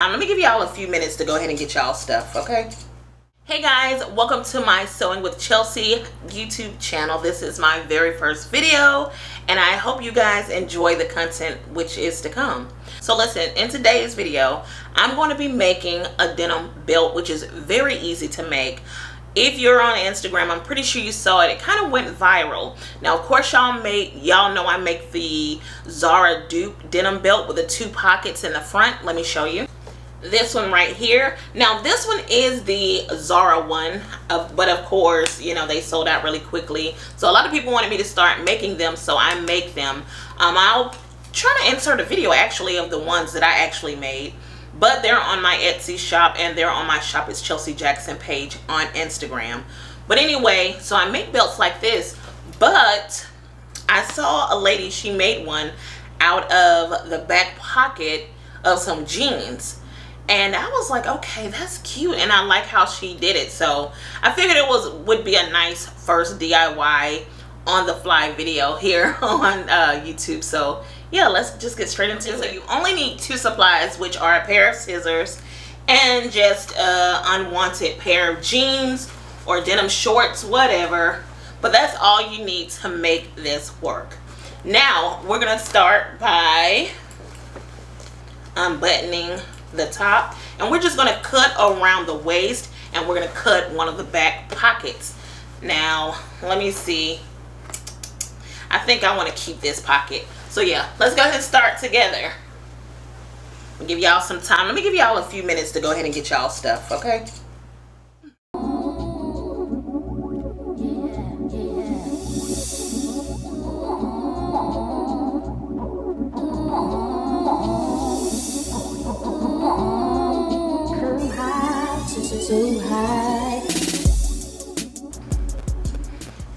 Um, let me give y'all a few minutes to go ahead and get y'all stuff, okay? Hey guys, welcome to my Sewing with Chelsea YouTube channel. This is my very first video and I hope you guys enjoy the content which is to come. So listen, in today's video, I'm going to be making a denim belt which is very easy to make. If you're on Instagram, I'm pretty sure you saw it. It kind of went viral. Now, of course, y'all make y'all know I make the Zara dupe denim belt with the two pockets in the front. Let me show you this one right here. Now this one is the Zara one of, but of course you know they sold out really quickly. So a lot of people wanted me to start making them so I make them. Um, I'll try to insert a video actually of the ones that I actually made but they're on my Etsy shop and they're on my shop it's Chelsea Jackson page on Instagram. But anyway so I make belts like this but I saw a lady she made one out of the back pocket of some jeans and I was like okay that's cute and I like how she did it. So I figured it was would be a nice first DIY on the fly video here on uh, YouTube. So yeah let's just get straight into it. So you only need two supplies which are a pair of scissors and just a unwanted pair of jeans or denim shorts whatever. But that's all you need to make this work. Now we're gonna start by unbuttoning the top and we're just going to cut around the waist and we're going to cut one of the back pockets. Now let me see. I think I want to keep this pocket. So yeah let's go ahead and start together. Give y'all some time. Let me give y'all a few minutes to go ahead and get y'all stuff okay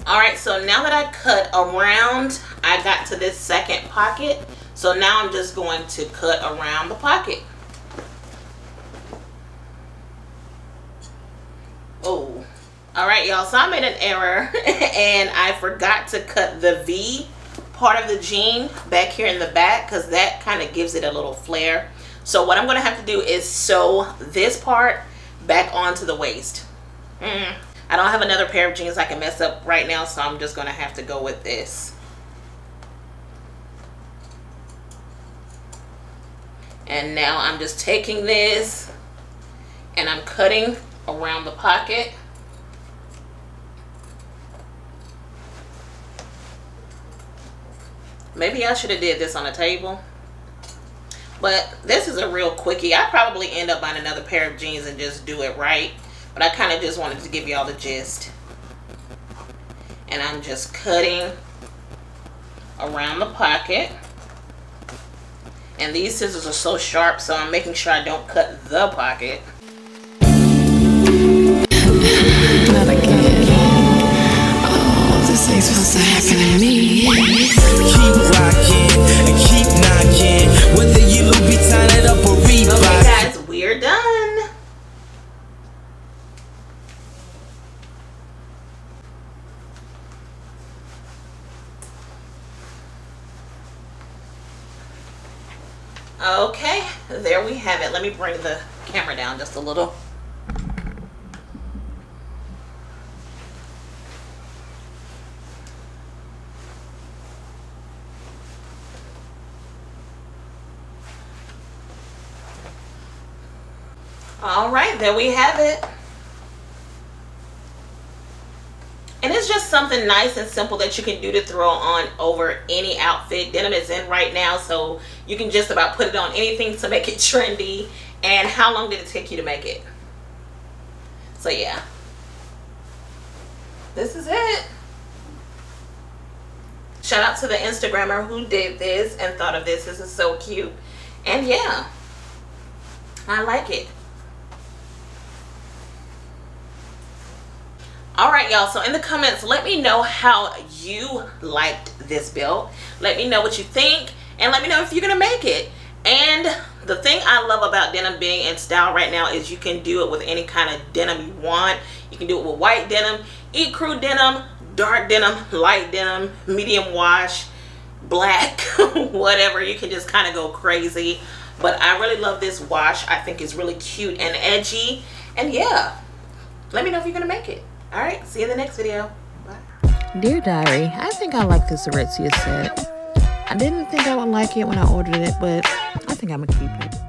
Alright, so now that I cut around, I got to this second pocket. So now I'm just going to cut around the pocket. Oh, alright y'all, so I made an error and I forgot to cut the V part of the jean back here in the back because that kind of gives it a little flare. So what I'm going to have to do is sew this part back onto the waist. Mm. I don't have another pair of jeans I can mess up right now, so I'm just going to have to go with this. And now I'm just taking this and I'm cutting around the pocket. Maybe I should have did this on a table. But this is a real quickie. I probably end up buying another pair of jeans and just do it right. But I kind of just wanted to give y'all the gist. And I'm just cutting around the pocket. And these scissors are so sharp, so I'm making sure I don't cut the pocket. Okay, there we have it. Let me bring the camera down just a little. All right, there we have it. And it's just something nice and simple that you can do to throw on over any outfit. Denim is in right now, so you can just about put it on anything to make it trendy. And how long did it take you to make it? So yeah. This is it. Shout out to the Instagrammer who did this and thought of this. This is so cute. And yeah, I like it. All right y'all so in the comments let me know how you liked this build. Let me know what you think and let me know if you're gonna make it. And the thing I love about denim being in style right now is you can do it with any kind of denim you want. You can do it with white denim ecru denim dark denim light denim medium wash black whatever. You can just kind of go crazy. But I really love this wash. I think it's really cute and edgy. And yeah let me know if you're gonna make it all right see you in the next video. Bye. Dear diary I think I like this Aritzia set I didn't think I would like it when I ordered it but I think I'm gonna keep it